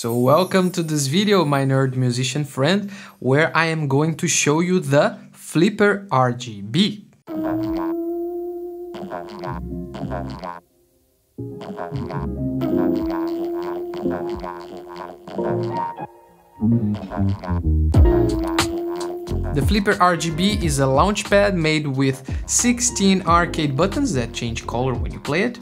So welcome to this video, my nerd musician friend, where I am going to show you the Fliper RGB. The Fliper RGB is a launchpad made with 16 arcade buttons that change color when you play it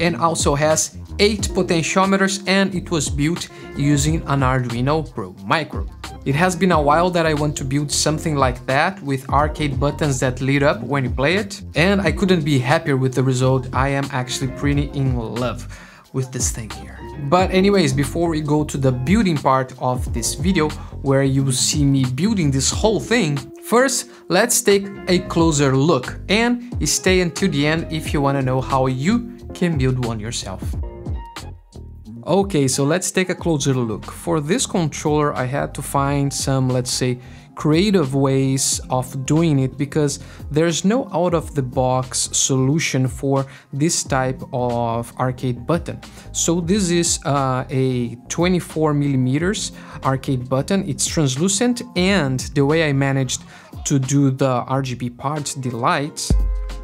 and also has 8 potentiometers and it was built using an Arduino Pro Micro. It has been a while that I want to build something like that with arcade buttons that lit up when you play it and I couldn't be happier with the result. I am actually pretty in love with this thing here. But anyways, before we go to the building part of this video, where you see me building this whole thing, first let's take a closer look and stay until the end if you want to know how you can build one yourself. Okay, so let's take a closer look. For this controller, I had to find some, let's say, creative ways of doing it because there's no out-of-the-box solution for this type of arcade button. So this is uh, a 24 millimeters arcade button. It's translucent and the way I managed to do the RGB parts, the lights,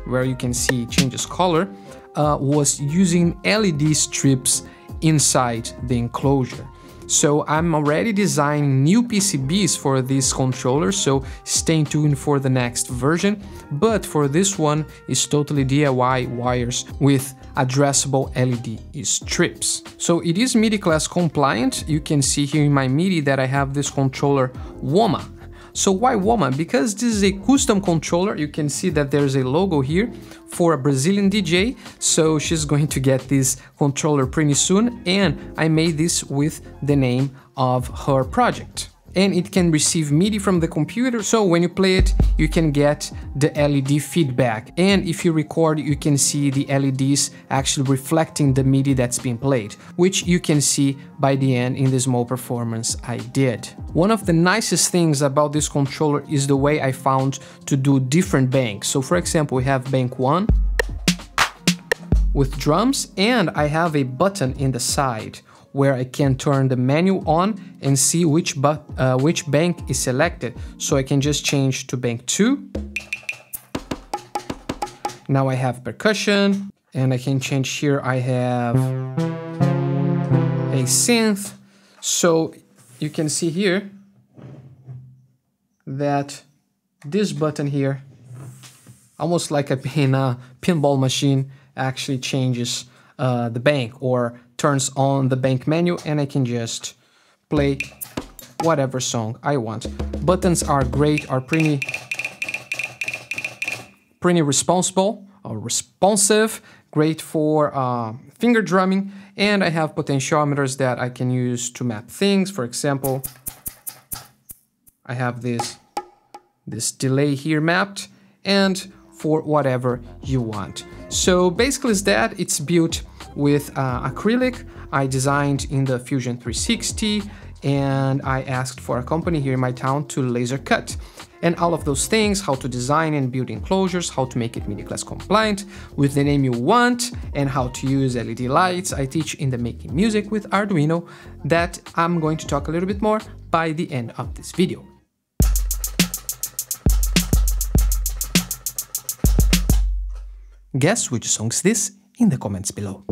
where you can see it changes color, uh, was using LED strips inside the enclosure. So I'm already designing new PCBs for this controller, so stay tuned for the next version. But for this one, it's totally DIY wires with addressable LED strips. So it is MIDI class compliant. You can see here in my MIDI that I have this controller WOMA so why Woman? Because this is a custom controller. You can see that there's a logo here for a Brazilian DJ. So she's going to get this controller pretty soon. And I made this with the name of her project and it can receive MIDI from the computer. So when you play it, you can get the LED feedback. And if you record, you can see the LEDs actually reflecting the MIDI that's being played, which you can see by the end in the small performance I did. One of the nicest things about this controller is the way I found to do different banks. So for example, we have bank one with drums and I have a button in the side where I can turn the menu on and see which, uh, which bank is selected. So I can just change to bank 2. Now I have percussion and I can change here. I have a synth. So you can see here that this button here, almost like a pin, uh, pinball machine, actually changes uh, the bank or turns on the bank menu and I can just play whatever song I want. Buttons are great, are pretty, pretty responsible or responsive, great for uh, finger drumming, and I have potentiometers that I can use to map things. For example, I have this, this delay here mapped, and for whatever you want. So basically is that, it's built with uh, acrylic I designed in the Fusion 360 and I asked for a company here in my town to laser cut. And all of those things, how to design and build enclosures, how to make it MIDI class compliant with the name you want, and how to use LED lights, I teach in the Making Music with Arduino that I'm going to talk a little bit more by the end of this video. Guess which song is this in the comments below.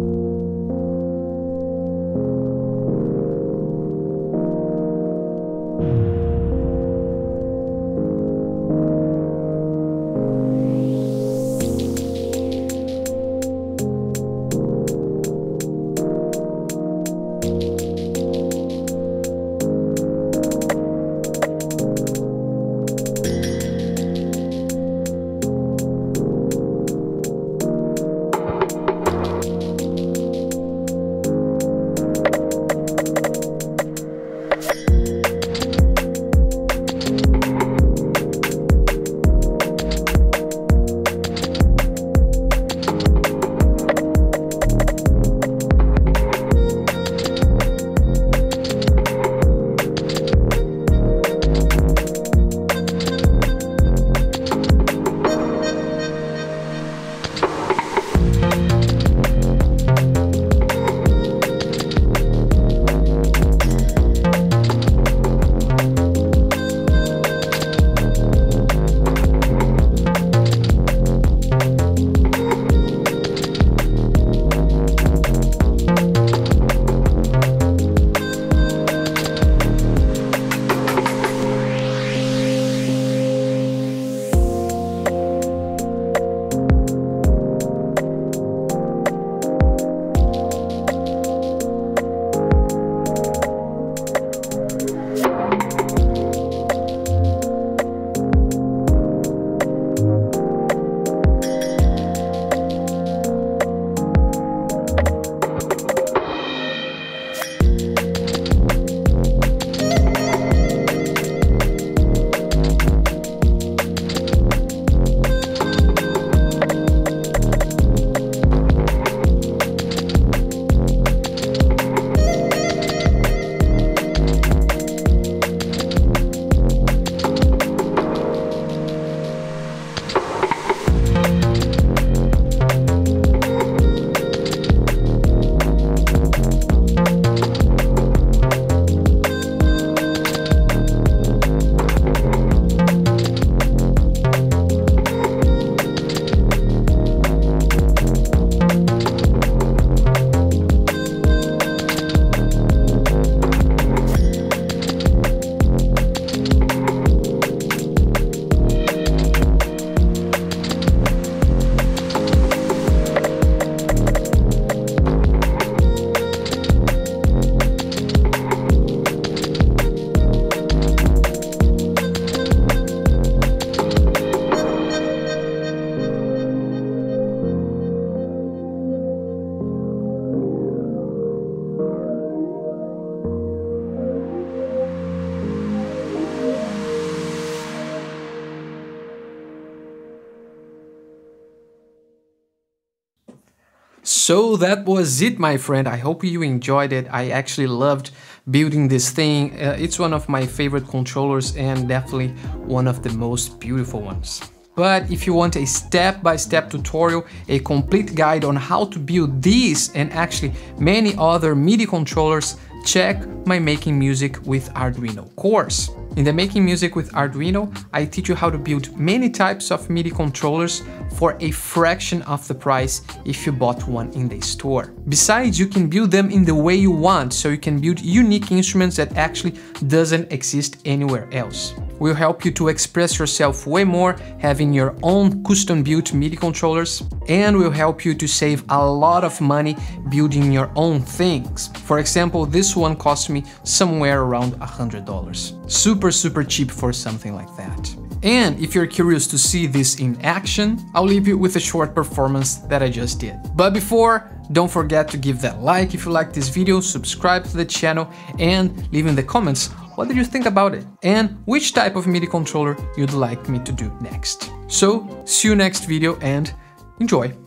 So that was it, my friend. I hope you enjoyed it. I actually loved building this thing. Uh, it's one of my favorite controllers and definitely one of the most beautiful ones. But if you want a step-by-step -step tutorial, a complete guide on how to build these and actually many other MIDI controllers, check my Making Music with Arduino course. In the Making Music with Arduino, I teach you how to build many types of MIDI controllers for a fraction of the price if you bought one in the store. Besides, you can build them in the way you want, so you can build unique instruments that actually doesn't exist anywhere else. We'll help you to express yourself way more having your own custom built MIDI controllers and will help you to save a lot of money building your own things. For example, this one cost me somewhere around $100. Super, super cheap for something like that. And if you're curious to see this in action, I'll leave you with a short performance that I just did. But before, don't forget to give that like if you like this video, subscribe to the channel and leave in the comments what did you think about it and which type of MIDI controller you'd like me to do next. So, see you next video and enjoy!